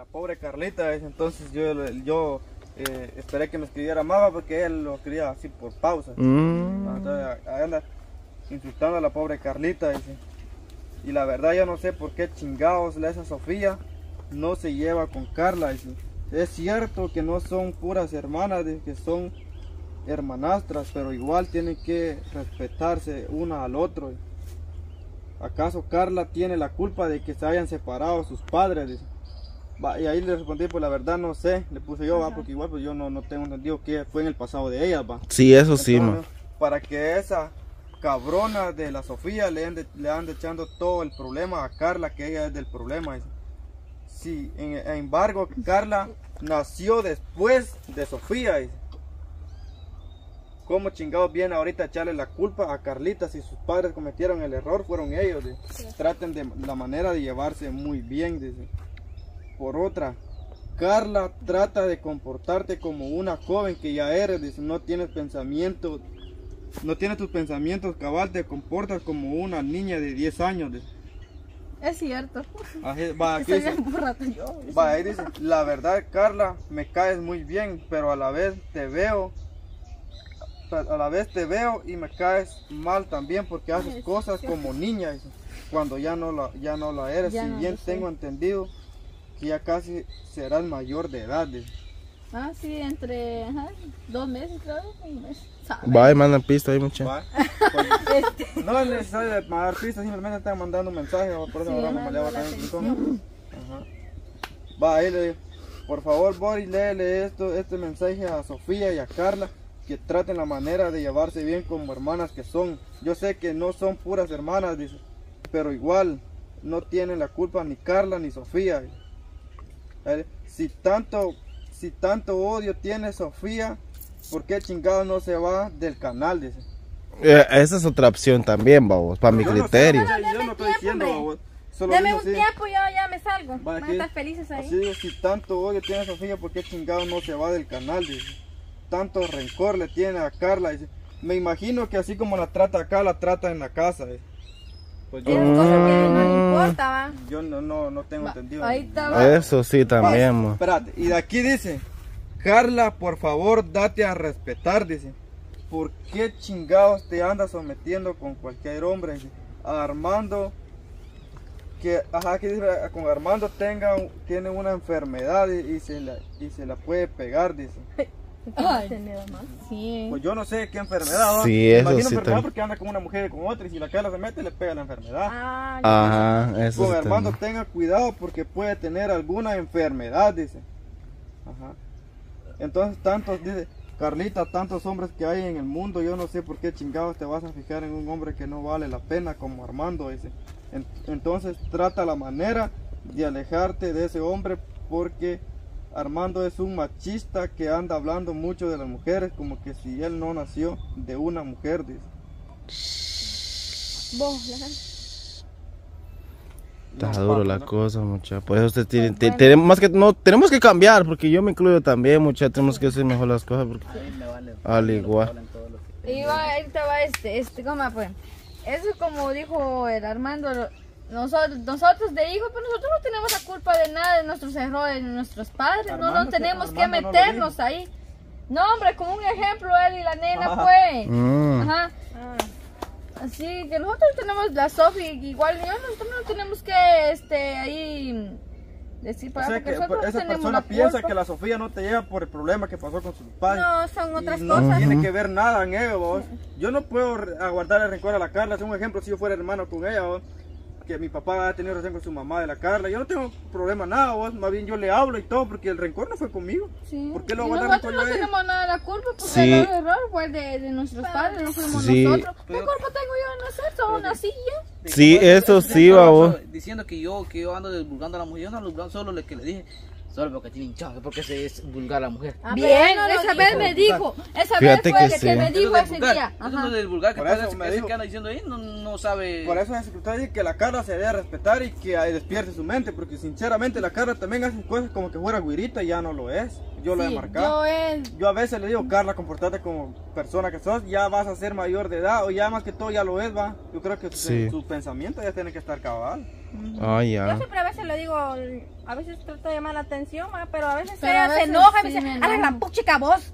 la pobre Carlita, entonces yo, yo eh, esperé que me escribiera Mava porque él lo escribía así por pausa. Mm. Entonces, ahí anda insultando a la pobre Carlita, dice. Y la verdad yo no sé por qué chingados la esa Sofía no se lleva con Carla, dice. Es cierto que no son puras hermanas, dice, que son hermanastras, pero igual tienen que respetarse una al otro. ¿Acaso Carla tiene la culpa de que se hayan separado sus padres? Dice. Va, y ahí le respondí, pues la verdad no sé, le puse yo, va, porque igual pues yo no, no tengo entendido qué fue en el pasado de ellas, va. Sí, eso sí, ma. Para que esa cabrona de la Sofía le ande, le ande echando todo el problema a Carla, que ella es del problema. Sí, en, en embargo, Carla nació después de Sofía. dice. ¿Cómo chingados viene ahorita a echarle la culpa a Carlita si sus padres cometieron el error? Fueron ellos. dice. Traten de la manera de llevarse muy bien. Dice. Por otra, Carla trata de comportarte como una joven que ya eres. No tienes pensamiento, no tienes tus pensamientos cabal, te comportas como una niña de 10 años. Es cierto. Ají- Va, aquí dice, yo. Va, ahí dice, la verdad, Carla, me caes muy bien, pero a la vez te veo, a la vez te veo y me caes mal también porque haces cosas como niña, dice, cuando ya no la, ya no la eres. Ya si no bien tengo entendido que ya casi serás mayor de edad. Ah, sí, entre ajá, dos meses, creo. Un mes. Va y manda pista ahí, mucha. Va, pues, no es necesario mandar pistas, simplemente están mandando un mensaje, o por eso Sí, el atención. botón. Ajá. Va, ahí le digo, por favor, Boris, léele esto, este mensaje a Sofía y a Carla, que traten la manera de llevarse bien como hermanas que son. Yo sé que no son puras hermanas, dice, pero igual no tienen la culpa ni Carla ni Sofía. Eh, Si tanto, si tanto odio tiene Sofía, ¿por qué chingado no se va del canal? Dice. Eh, esa es otra opción también, vamos, para mi no criterio. yo Deme no estoy tiempo, diciendo, babos, solo Deme un así. tiempo y yo ya me salgo. Va, Van a estar felices ahí. Así digo, si tanto odio tiene Sofía, ¿por qué chingado no se va del canal? Dice. Tanto rencor le tiene a Carla. Dice. Me imagino que así como la trata acá, la trata en la casa. dice. Pues yo, que no le importa, va. yo no, no, no tengo Va, entendido. ahí está, va. Eso sí también, mo. Espérate, y de aquí dice, Carla, por favor, date a respetar, dice. ¿Por qué chingados te andas sometiendo con cualquier hombre? Dice. A Armando, que, ajá, que dice, con Armando tenga, un- tiene una enfermedad y, y se la, y se la puede pegar, dice. Ay. Sí. Pues yo no sé qué enfermedad. ¿va? Sí, Me eso imagino sí enfermedad porque anda con una mujer y con otra y si la Carla se mete le pega la enfermedad. Ah. Ajá, eso Con tenga cuidado porque puede tener alguna enfermedad, dice. Ajá. Entonces, tantos, dice, Carlita, tantos hombres que hay en el mundo, yo no sé por qué chingados te vas a fijar en un hombre que no vale la pena como Armando, dice. En- entonces, trata la manera de alejarte de ese hombre porque Armando es un machista que anda hablando mucho de las mujeres como que si él no nació de una mujer, dice. Vos, Está No, duro la no. cosa, mucha. Por eso usted tiene, Pues te- tenemos más que no tenemos que cambiar, porque yo me incluyo también, mucha. Tenemos que hacer mejor las cosas, porque al igual. Y va, ahorita va este, este, ¿cómo fue? Eso como dijo el Armando, nosotros, nosotros de hijos, pues nosotros no tenemos la culpa de nada de nuestros errores, de nuestros padres, no, Armando no te- tenemos que Armando no meternos dijo. ahí. No, hombre, como un ejemplo él y la nena, Ajá. pues. Mm. Ajá. Así que nosotros tenemos la Sofi, igual yo, nosotros no tenemos que, este, ahí decir O para sea porque que nosotros esa tenemos persona la piensa culpa. que la Sofía no te lleva por el problema que pasó con sus padres. No, son otras y no cosas. tiene que ver nada en ello, vos. Yo no puedo aguardar el rencor a la Carla. Es un ejemplo, si yo fuera hermano con ella, vos, que mi papá ha tenido relación con su mamá de la Carla. Yo no tengo problema nada, vos. Más bien yo le hablo y todo, porque el rencor no fue conmigo. Sí. ¿Por qué lo Y va a nosotros no yo a ella? tenemos nada de la culpa porque Sí. el error fue de, de nuestros padres, no fuimos Sí. nosotros. ¿Qué Pero- culpa tengo yo una silla. Sí, eso sí, babo. Diciendo que yo, que yo ando divulgando a la mujer, yo no solo lo que le dije. Solo porque tiene hinchado, porque se es vulgar a la mujer. Bien, esa vez me dijo. Esa vez fue que que, sí. que me dijo ese vulgar, día. eso Ajá. del vulgar que Por eso es me dijo. que anda diciendo ahí no, no sabe. Por eso es que dice que la Carla se debe respetar y que ahí despierte su mente, porque sinceramente la Carla también hace cosas como que fuera güirita y ya no lo es. Yo lo he marcado. Yo a veces le digo, Carla, comportate como persona que sos, ya vas a ser mayor de edad, o ya más que todo ya lo es, va. Yo creo que Sí. sus pensamientos ya tienen que estar cabal. Ah, Yo siempre a veces le digo, a veces trato de llamar la atención, ma, pero a veces Pero ella a se enoja y me dice, me a la puchica vos.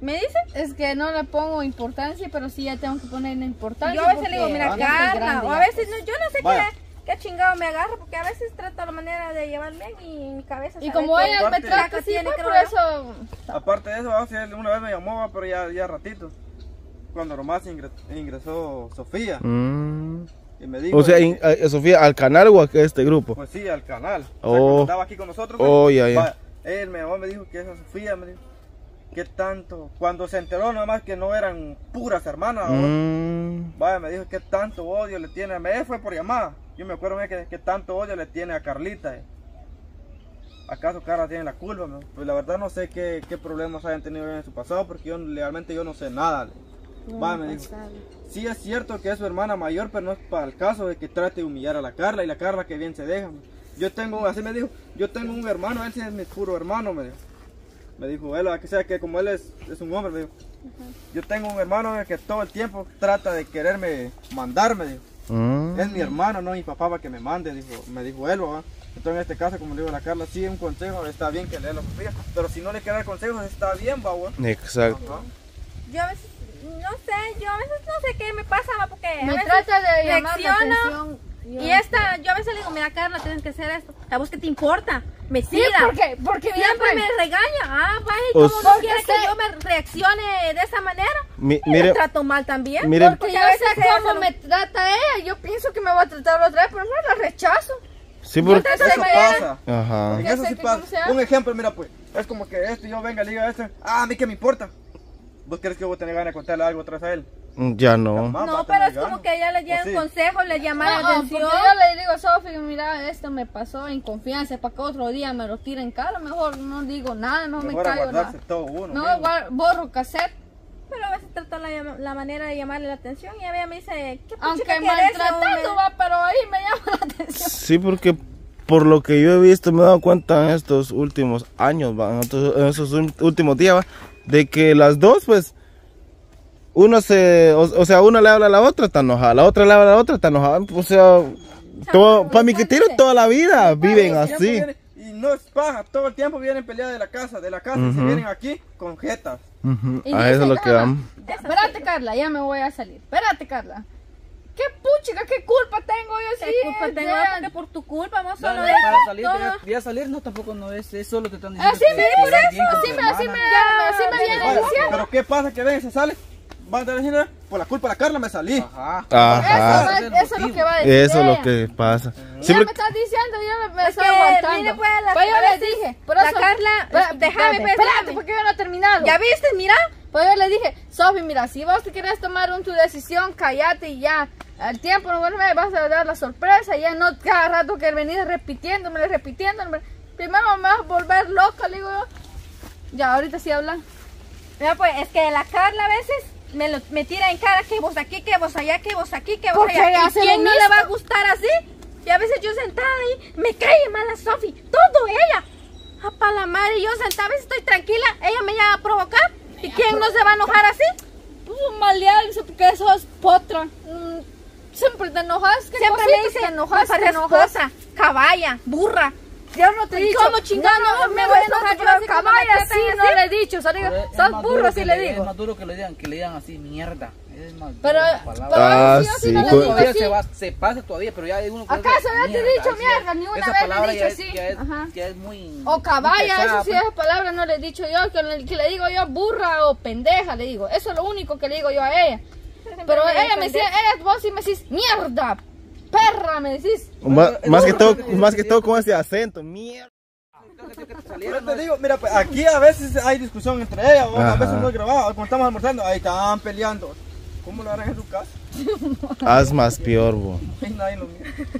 ¿Me dice? Es que no le pongo importancia, pero sí ya tengo que ponerle importancia. Yo a veces le digo, mira, Carla, o a veces pues. no, yo no sé Vaya. qué, qué chingado me agarra, porque a veces trato la manera de llevar bien y en mi cabeza. Y como ella me aparte- trata tiene, creo por eso... Aparte de eso, sí, él una vez me llamó, pero ya, ya ratito. Cuando nomás ingre- ingresó Sofía. Mm. Y me dijo, O sea, in- eh, Sofía, ¿al canal o a este grupo? pues sí, al canal. O sea, Oh. cuando estaba aquí con nosotros. Oh, ya, ya. va, él me llamó, me dijo que esa Sofía, me dijo, ¿qué tanto? Cuando se enteró nomás que no eran puras hermanas, va, Mm. Vaya, me dijo que tanto odio le tiene a me fue por llamada. Yo me acuerdo que, que tanto odio le tiene a Carlita. eh. ¿Acaso Carla tiene la culpa? no? Pues la verdad no sé qué, qué problemas hayan tenido en su pasado porque yo realmente yo no sé nada. le. Vaya, me dijo. Sí es cierto que es su hermana mayor, pero no es para el caso de que trate de humillar a la Carla y la Carla que bien se deja. Yo tengo, así me dijo, yo tengo un hermano, él sí es mi puro hermano, me dijo. Me dijo él, que sea que como él es, es un hombre, me dijo. Yo tengo un hermano que todo el tiempo trata de quererme mandar, me dijo. Mm. Es mi hermano, no mi papá para que me mande, dijo, me dijo él, ¿va? Entonces en este caso, como le digo a la Carla, sí un consejo, está bien que le dé la Sofía, pero si no le quiere dar consejos, está bien, va, ¿va? Exacto. Ajá. Yo a veces, no sé, yo a veces no sé qué me pasa, ma, porque a Me veces trata de llamar la atención. Y esta, yo a veces le digo, mira Carla, tienes que hacer esto. ¿A vos qué te importa? Me Sí, porque, Siempre pues, me regaña. Ah, vaya, ¿y O ¿cómo no sea- quiere que yo me reaccione de esa manera? Mi- Y mire, le trato mal también. Mire- Porque Porque yo a sé cómo me trata ella. Yo pienso que me va a tratar otra vez, pero no la rechazo. sí, porque... Eso pasa. Ajá. Eso sí que pasa. Un ejemplo, mira pues, es como que esto yo venga le diga esto, ah, a mí qué me importa. ¿Vos crees que vos tenés ganas de contarle algo atrás a él? Ya no. No, a pero es como que ella le lleva ¿O sí? un consejo, le llama No, la porque atención. yo le digo a Sofi, mira, esto me pasó en confianza, para que otro día me lo tire en cara, mejor no digo nada, mejor me Mejor a callo. nada. todo uno. No, guar- borro cassette, Pero a veces trata la, la manera de llamarle la atención y ella me dice, ¿qué aunque maltratando va, pero ahí me llama la atención. Sí, porque por lo que yo he visto, me he dado cuenta en estos últimos años, va, en estos, en estos últimos días, va, de que las dos, pues, uno se, o, o sea, una le habla a la otra, está enojada, la otra le habla a la otra, está enojada, o sea, todo, para mi criterio, toda la vida viven así. vienen- y no es paja, todo el tiempo vienen peleadas de la casa, de la casa, y se vienen aquí con jetas. Y A eso es lo que "Ah, vamos. ya, Espérate, Carla, ya me voy a salir. Espérate, Carla. ¿Qué puchica, qué culpa tengo yo? ¿Qué Sí, culpa es tengo? Porque por tu culpa, solo dale, para salir, todo- ya, ya salir no tampoco no es, es solo te están diciendo Así me por eso, así me, así me, así me viene diciendo. pero ¿qué pasa que ven, se sale? Van a por la culpa de la Carla me salí. Ajá. Ajá. Eso, eso es lo que va a decir. Eso es lo ella. que pasa. Ya me estás diciendo, yo me, me Es estoy aguantando. mire, pues, la- Pues yo a le dije, por la eso, Carla- Espera- déjame, espérate, espérate, porque yo no he terminado. ¿Ya viste? Mira. Pues yo le dije, Sofi, mira, si vos te quieres tomar un, tu decisión, cállate y ya. Al tiempo no me vas a dar la sorpresa, ya no cada rato que venís repitiéndome, repitiéndome. Primero me vas a volver loca, le digo yo. Ya, ahorita sí hablan. Mira, pues, es que la Carla a veces me, lo, me tira en cara que vos aquí, que vos allá, que vos aquí, que vos Porque allá. ¿Y quién no le va a gustar así? Y a veces yo sentada ahí, me cae mal a Sofi, todo ella. A pa' la madre, yo sentada, a veces estoy tranquila, ella me llama a provocar. ¿Y quién no se va a enojar así? Pues malear, dice, porque sos potra. Mm, siempre te enojas, que Siempre me dice, te enojas, "Papá, te enojas. esposa, caballa, burra. Yo no te he ¿Y dicho. cómo chingado no, me me voy a enojar? Yo así como sí, así. no le he dicho. Es sos burro si le Es digo. más duro que le digan, que le digan así, mierda. Es más Pero, pero. Ah, si yo sí sí, no le cu- digo así. se, va, se pasa todavía, pero ya hay uno que ¿Acaso dice, ya te he "Mierda", dicho mierda? es. Ni una vez le he dicho es- así. Ya es, Ajá. ya es muy. O caballa, eso sí, pues. esa palabra no le he dicho yo, que le, que le digo yo burra o pendeja, le digo. Eso es lo único que le digo yo a ella. Pero me ella me dice decía, ella, vos sí me decís, mierda, perra, me decís. Más, más que todo, más que todo con ese acento, mierda. Yo te digo, mira, pues, aquí a veces hay discusión entre ellas, o a veces no es grabado, cuando estamos almorzando, ahí están peleando. ¿Cómo lo harán en su casa? Haz más peor, bo. Lo.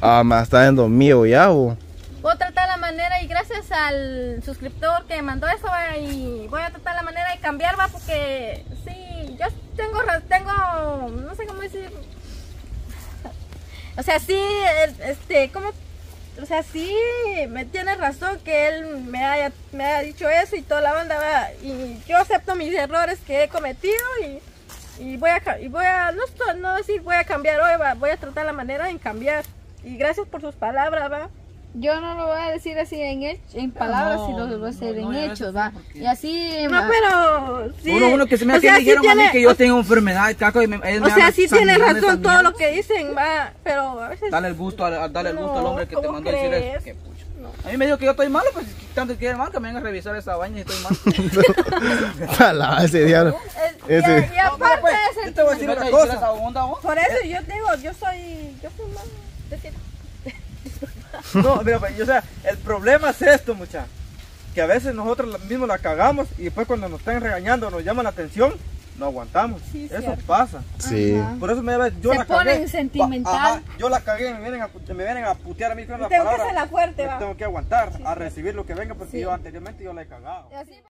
Ah, más está yendo mío ya, bo. Voy a tratar la manera y gracias al suscriptor que mandó eso va, y voy a tratar la manera de cambiar va porque sí, yo tengo tengo no sé cómo decir. O sea, sí, este, ¿cómo o sea, sí, me tiene razón que él me haya, me haya dicho eso y toda la banda va. Y yo acepto mis errores que he cometido y, y voy a, y voy a, no, no decir voy a cambiar hoy, va, voy a tratar la manera en cambiar. Y gracias por sus palabras, va. Yo no lo voy a decir así en, hech- en palabras, no, sino lo voy a hacer no, no, en hechos, va. porque- Y así... No, pero sí. uno, uno que se me o aquí sea, me sí dijeron a mí tiene- que yo tengo enfermedad, caco, y me, O sea, sí tiene razón todo lo que dicen, va, pero a veces... Dale el gusto, al- al- dale el gusto al hombre que te ¿cómo mandó a decir eso. Que pucha. A mí me dijo que yo estoy malo, pues tanto que mal que me vengan a revisar esa vaina y estoy mal. Ala, ese diablo. Ese- y, y aparte pues, yo te voy a decir te cosa. por eso yo digo, yo soy, yo soy mal. No, mira, o sea, el problema es esto, muchachos. Que a veces nosotros mismos la cagamos y después cuando nos están regañando, nos llaman la atención, no aguantamos. Sí, Eso cierto. pasa. Sí. Por eso me yo Se la ponen cagué. sentimental. Ajá, yo la cagué, me vienen a, me vienen a putear a mí con la Tengo que ser la fuerte, me va. tengo que aguantar a recibir lo que venga porque Sí. yo anteriormente yo la he cagado. y así-